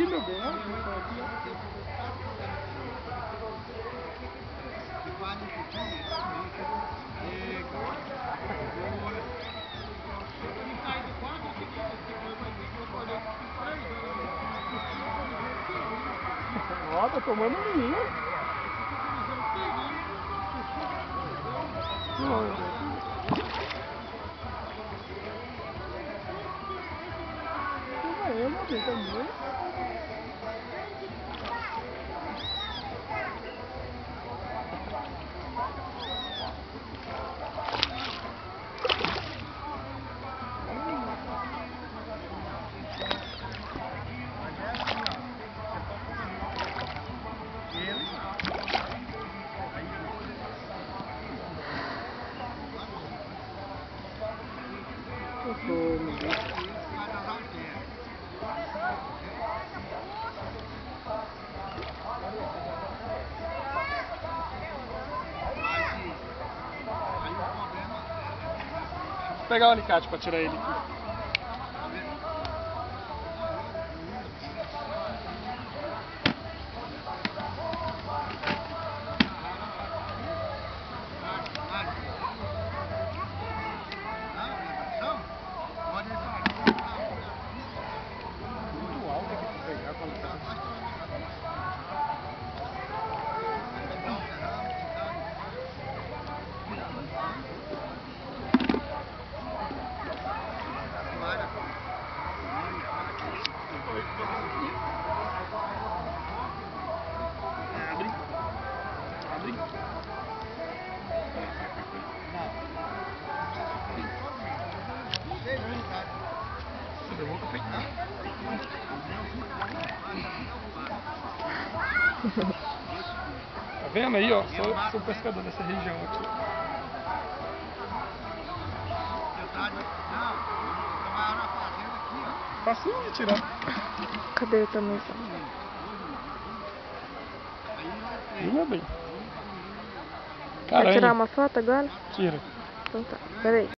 Aqui, meu bem, ó. Ó. Tá tomando um menino. Vai eu, meu bem, também. Meu Deus. Vou pegar o alicate pra tirar ele aqui. Tá vendo aí, ó? Sou, sou pescador dessa região aqui. Facinho de tirar. Cadê o tamanho? Viu, meu bem? Quer tirar Caramba. uma foto agora? Tira. Então tá, peraí.